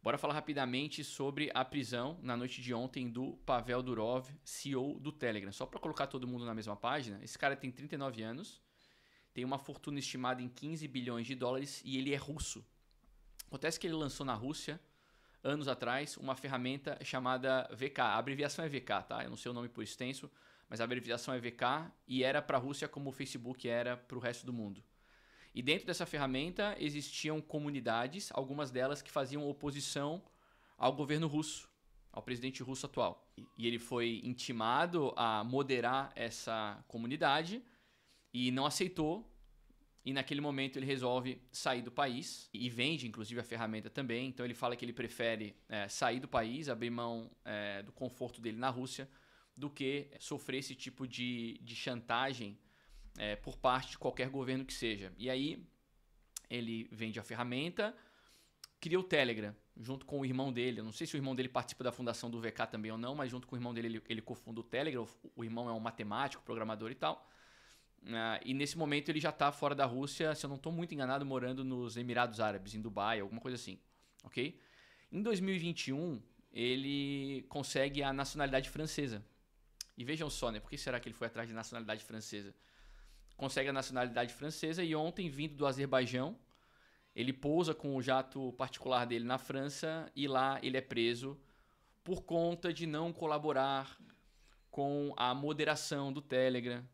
Bora falar rapidamente sobre a prisão na noite de ontem do Pavel Durov, CEO do Telegram. Só para colocar todo mundo na mesma página, esse cara tem 39 anos, tem uma fortuna estimada em 15 bilhões de dólares e ele é russo. Acontece que ele lançou na Rússia, anos atrás, uma ferramenta chamada VK. A abreviação é VK, tá? Eu não sei o nome por extenso, mas a abreviação é VK e era para a Rússia como o Facebook era para o resto do mundo. E dentro dessa ferramenta existiam comunidades, algumas delas que faziam oposição ao governo russo, ao presidente russo atual. E ele foi intimado a moderar essa comunidade e não aceitou. E naquele momento ele resolve sair do país e vende, inclusive, a ferramenta também. Então ele fala que ele prefere é, sair do país, abrir mão é, do conforto dele na Rússia, do que sofrer esse tipo de, de chantagem é, por parte de qualquer governo que seja. E aí ele vende a ferramenta, cria o Telegram junto com o irmão dele. Eu não sei se o irmão dele participa da fundação do VK também ou não, mas junto com o irmão dele ele, ele cofunda o Telegram. O, irmão é um matemático, programador e tal. Uh, e nesse momento ele já está fora da Rússia, se eu não estou muito enganado, morando nos Emirados Árabes, em Dubai, alguma coisa assim. Ok? Em 2021, ele consegue a nacionalidade francesa. E vejam só, né? Por que será que ele foi atrás de nacionalidade francesa? Consegue a nacionalidade francesa e ontem, vindo do Azerbaijão, ele pousa com o jato particular dele na França e lá ele é preso por conta de não colaborar com a moderação do Telegram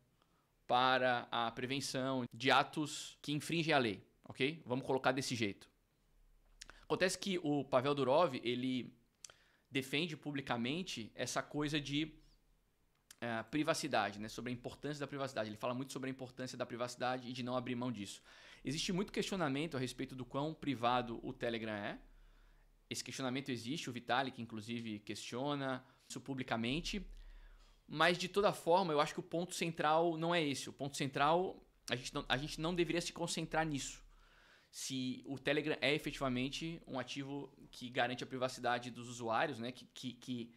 para a prevenção de atos que infringem a lei, ok? Vamos colocar desse jeito. Acontece que o Pavel Durov ele defende publicamente essa coisa de é, privacidade, né? sobre a importância da privacidade. Ele fala muito sobre a importância da privacidade e de não abrir mão disso. Existe muito questionamento a respeito do quão privado o Telegram é. Esse questionamento existe, o Vitalik, inclusive, questiona isso publicamente. Mas, de toda forma, eu acho que o ponto central não é esse. O ponto central, a gente não, a gente não deveria se concentrar nisso. Se o Telegram é efetivamente um ativo que garante a privacidade dos usuários, né? que, que, que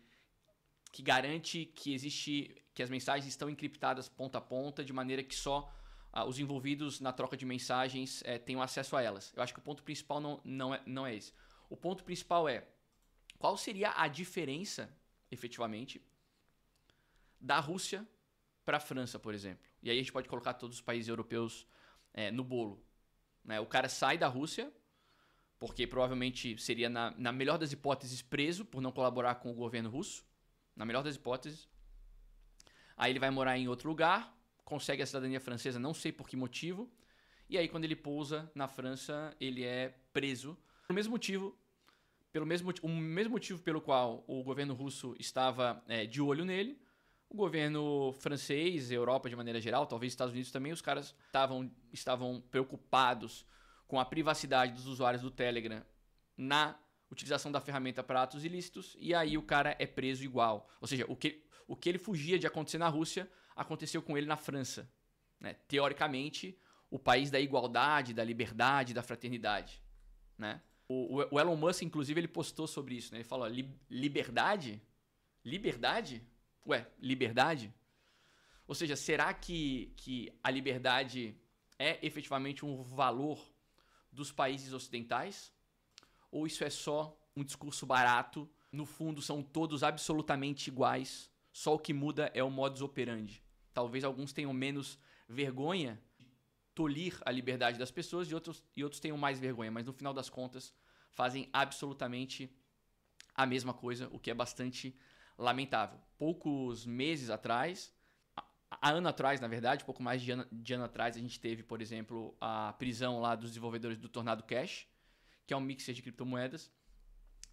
que garante que existe que as mensagens estão encriptadas ponta a ponta de maneira que só ah, os envolvidos na troca de mensagens eh, tenham acesso a elas. Eu acho que o ponto principal não, não, é, não é esse. O ponto principal é qual seria a diferença, efetivamente, da Rússia para a França, por exemplo. E aí a gente pode colocar todos os países europeus eh, no bolo. Né? O cara sai da Rússia, porque provavelmente seria, na, na melhor das hipóteses, preso por não colaborar com o governo russo na melhor das hipóteses. Aí ele vai morar em outro lugar, consegue a cidadania francesa, não sei por que motivo. E aí quando ele pousa na França, ele é preso. Pelo mesmo motivo, pelo mesmo, o mesmo motivo pelo qual o governo russo estava é, de olho nele, o governo francês, Europa de maneira geral, talvez Estados Unidos também, os caras estavam, estavam preocupados com a privacidade dos usuários do Telegram na utilização da ferramenta para atos ilícitos, e aí o cara é preso igual. Ou seja, o que, o que ele fugia de acontecer na Rússia aconteceu com ele na França. Né? Teoricamente, o país da igualdade, da liberdade, da fraternidade. Né? O, o Elon Musk, inclusive, ele postou sobre isso. Né? Ele falou: li, liberdade? Liberdade? Ué, liberdade? Ou seja, será que, que a liberdade é efetivamente um valor dos países ocidentais? Ou isso é só um discurso barato? No fundo, são todos absolutamente iguais, só o que muda é o modus operandi. Talvez alguns tenham menos vergonha de tolir a liberdade das pessoas e outros, e outros tenham mais vergonha, mas no final das contas fazem absolutamente a mesma coisa, o que é bastante lamentável. Poucos meses atrás, há ano atrás, na verdade, pouco mais de ano, de ano atrás, a gente teve, por exemplo, a prisão lá dos desenvolvedores do Tornado Cash, que é um mixer de criptomoedas.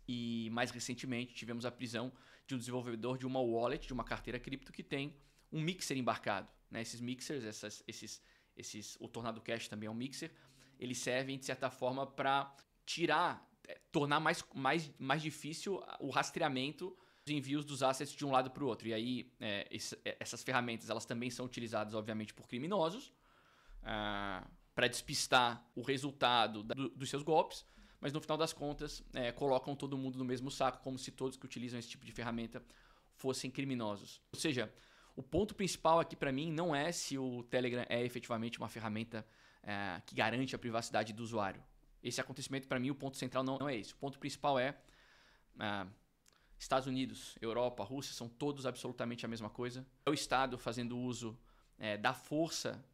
E mais recentemente tivemos a prisão de um desenvolvedor de uma wallet, de uma carteira cripto que tem um mixer embarcado. Né? Esses mixers, essas, esses, esses, o Tornado Cash também é um mixer, eles servem de certa forma para tirar, é, tornar mais, mais, mais difícil o rastreamento dos envios dos assets de um lado para o outro. E aí é, esse, é, essas ferramentas elas também são utilizadas obviamente por criminosos ah, para despistar o resultado da, do, dos seus golpes mas no final das contas é, colocam todo mundo no mesmo saco, como se todos que utilizam esse tipo de ferramenta fossem criminosos. Ou seja, o ponto principal aqui para mim não é se o Telegram é efetivamente uma ferramenta é, que garante a privacidade do usuário. Esse acontecimento, para mim, o ponto central não, não, é esse. O ponto principal é ah, Estados Unidos, Europa, Rússia são todos absolutamente a mesma coisa. É o Estado fazendo uso é, da força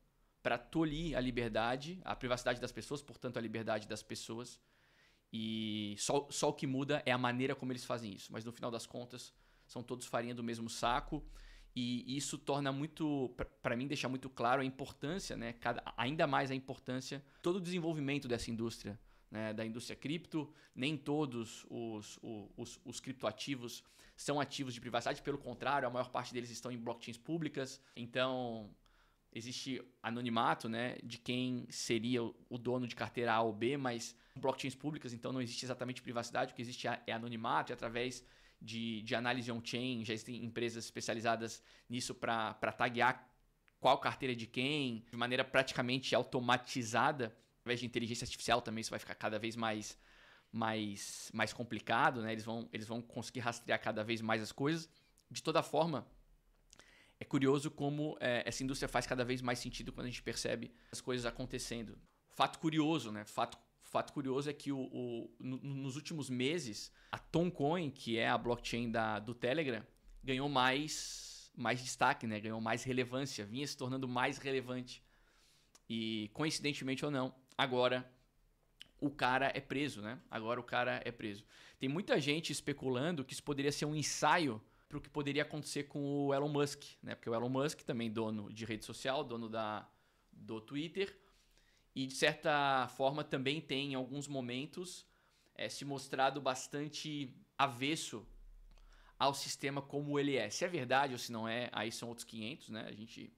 para tolir a liberdade, a privacidade das pessoas, portanto, a liberdade das pessoas. E só, só o que muda é a maneira como eles fazem isso. Mas no final das contas, são todos farinha do mesmo saco. E isso torna muito, para mim, deixa muito claro a importância, né? Cada, ainda mais a importância, todo o desenvolvimento dessa indústria, né? da indústria cripto. Nem todos os, os, os criptoativos são ativos de privacidade, pelo contrário, a maior parte deles estão em blockchains públicas. Então, existe anonimato né, de quem seria o dono de carteira A ou B, mas blockchains públicas, então não existe exatamente privacidade, o que existe é anonimato e através de, de análise on-chain, já existem empresas especializadas nisso para taguear qual carteira é de quem, de maneira praticamente automatizada, através de inteligência artificial também isso vai ficar cada vez mais mais mais complicado, né? Eles vão eles vão conseguir rastrear cada vez mais as coisas. De toda forma, é curioso como é, essa indústria faz cada vez mais sentido quando a gente percebe as coisas acontecendo. Fato curioso, né? Fato fato curioso é que o, o no, nos últimos meses, a Toncoin, que é a blockchain da, do Telegram, ganhou mais, mais destaque, né? ganhou mais relevância, vinha se tornando mais relevante. E, coincidentemente ou não, agora o cara é preso, né? Agora o cara é preso. Tem muita gente especulando que isso poderia ser um ensaio para o que poderia acontecer com o Elon Musk, né? Porque o Elon Musk, também dono de rede social, dono da, do Twitter, e de certa forma também tem em alguns momentos é, se mostrado bastante avesso ao sistema como ele é. Se é verdade ou se não é, aí são outros 500, né? A gente,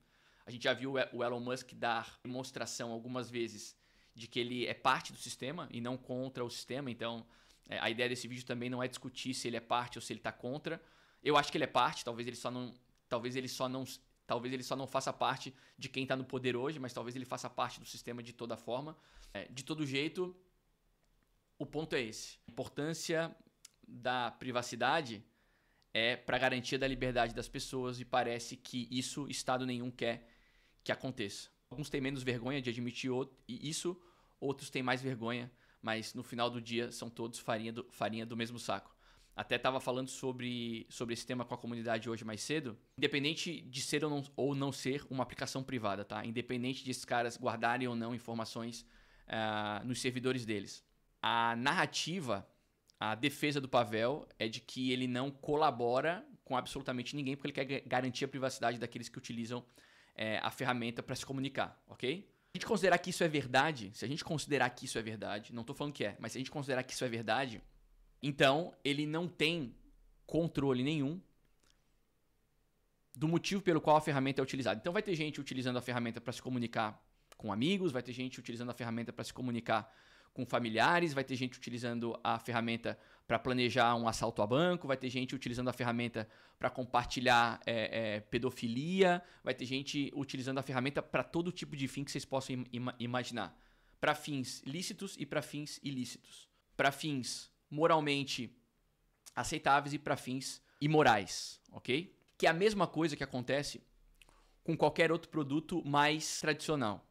a gente já viu o Elon Musk dar demonstração algumas vezes de que ele é parte do sistema e não contra o sistema. Então, é, a ideia desse vídeo também não é discutir se ele é parte ou se ele está contra. Eu acho que ele é parte, talvez ele só não, talvez ele só não Talvez ele só não faça parte de quem está no poder hoje, mas talvez ele faça parte do sistema de toda forma. É, de todo jeito, o ponto é esse. A importância da privacidade é para garantia da liberdade das pessoas e parece que isso Estado nenhum quer que aconteça. Alguns têm menos vergonha de admitir isso, outros têm mais vergonha, mas no final do dia são todos farinha do, farinha do mesmo saco até estava falando sobre, sobre esse tema com a comunidade hoje mais cedo. Independente de ser ou não, ou não ser uma aplicação privada, tá? Independente de esses caras guardarem ou não informações uh, nos servidores deles. A narrativa, a defesa do Pavel é de que ele não colabora com absolutamente ninguém porque ele quer garantir a privacidade daqueles que utilizam é, a ferramenta para se comunicar, ok? Se a gente considerar que isso é verdade, se a gente considerar que isso é verdade, não estou falando que é, mas se a gente considerar que isso é verdade, então, ele não tem controle nenhum do motivo pelo qual a ferramenta é utilizada. Então, vai ter gente utilizando a ferramenta para se comunicar com amigos, vai ter gente utilizando a ferramenta para se comunicar com familiares, vai ter gente utilizando a ferramenta para planejar um assalto a banco, vai ter gente utilizando a ferramenta para compartilhar é, é, pedofilia, vai ter gente utilizando a ferramenta para todo tipo de fim que vocês possam im imaginar. Para fins lícitos e para fins ilícitos. Para fins moralmente aceitáveis e para fins imorais, ok? Que é a mesma coisa que acontece com qualquer outro produto mais tradicional.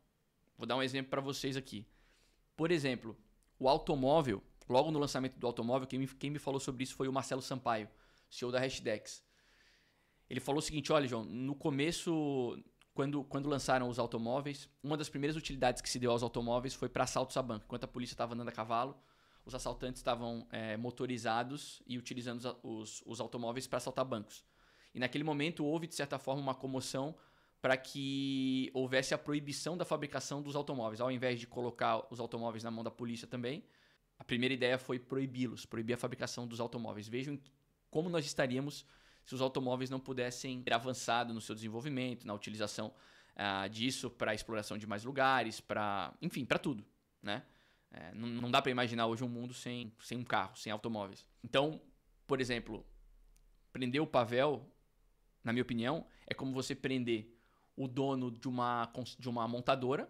Vou dar um exemplo para vocês aqui. Por exemplo, o automóvel, logo no lançamento do automóvel, quem me, quem me falou sobre isso foi o Marcelo Sampaio, CEO da Hashdex. Ele falou o seguinte: olha, João, no começo, quando, quando lançaram os automóveis, uma das primeiras utilidades que se deu aos automóveis foi para assaltos a banco. Enquanto a polícia estava andando a cavalo, os assaltantes estavam é, motorizados e utilizando os, os, automóveis para assaltar bancos. E naquele momento houve, de certa forma, uma comoção para que houvesse a proibição da fabricação dos automóveis. Ao invés de colocar os automóveis na mão da polícia também, a primeira ideia foi proibi-los, proibir a fabricação dos automóveis. Vejam como nós estaríamos se os automóveis não pudessem ter avançado no seu desenvolvimento, na utilização ah, disso para exploração de mais lugares, para, enfim, para tudo, né? É, não, não, dá para imaginar hoje um mundo sem, sem um carro, sem automóveis. Então, por exemplo, prender o Pavel, na minha opinião, é como você prender o dono de uma, de uma montadora.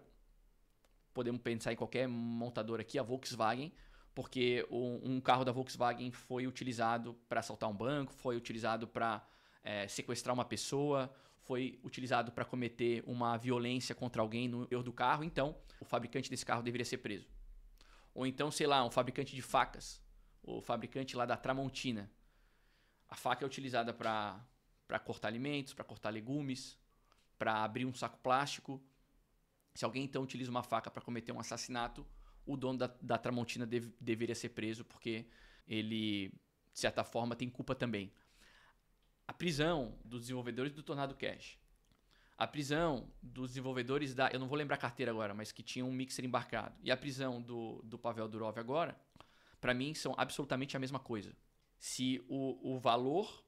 Podemos pensar em qualquer montadora aqui, a Volkswagen, porque um, carro da Volkswagen foi utilizado para assaltar um banco, foi utilizado para é, sequestrar uma pessoa, foi utilizado para cometer uma violência contra alguém no interior do carro, então o fabricante desse carro deveria ser preso. Ou então, sei lá, um fabricante de facas, o fabricante lá da Tramontina. A faca é utilizada para cortar alimentos, para cortar legumes, para abrir um saco plástico. Se alguém então utiliza uma faca para cometer um assassinato, o dono da, da Tramontina deve, deveria ser preso porque ele, de certa forma, tem culpa também. A prisão dos desenvolvedores do Tornado Cash. A prisão dos desenvolvedores da. Eu não vou lembrar a carteira agora, mas que tinha um mixer embarcado. E a prisão do, do Pavel Durov agora, para mim, são absolutamente a mesma coisa. Se o, o valor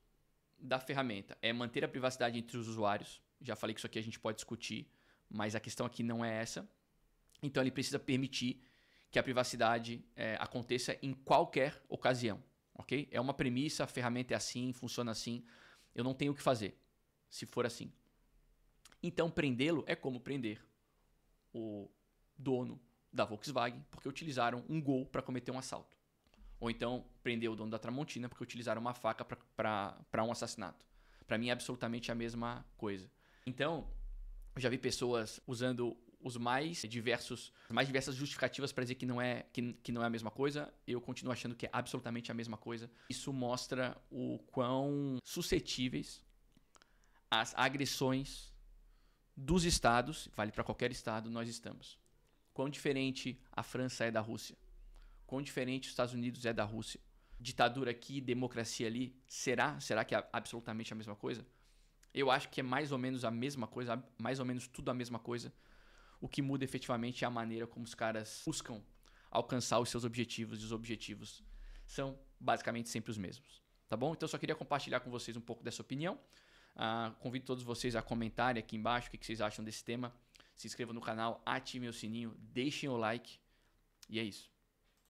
da ferramenta é manter a privacidade entre os usuários, já falei que isso aqui a gente pode discutir, mas a questão aqui não é essa. Então ele precisa permitir que a privacidade é, aconteça em qualquer ocasião, ok? É uma premissa, a ferramenta é assim, funciona assim. Eu não tenho o que fazer se for assim. Então prendê-lo é como prender o dono da Volkswagen porque utilizaram um Gol para cometer um assalto. Ou então prender o dono da Tramontina porque utilizaram uma faca para um assassinato. Para mim é absolutamente a mesma coisa. Então, eu já vi pessoas usando os mais diversos, mais diversas justificativas para dizer que não é que, que não é a mesma coisa. Eu continuo achando que é absolutamente a mesma coisa. Isso mostra o quão suscetíveis as agressões dos estados, vale para qualquer estado, nós estamos. Quão diferente a França é da Rússia. Quão diferente os Estados Unidos é da Rússia. Ditadura aqui, democracia ali, será? Será que é absolutamente a mesma coisa? Eu acho que é mais ou menos a mesma coisa, mais ou menos tudo a mesma coisa. O que muda efetivamente é a maneira como os caras buscam alcançar os seus objetivos e os objetivos são basicamente sempre os mesmos. Tá bom? Então eu só queria compartilhar com vocês um pouco dessa opinião. Uh, convido todos vocês a comentarem aqui embaixo o que, que vocês acham desse tema. Se inscrevam no canal, ativem o sininho, deixem o like. E é isso.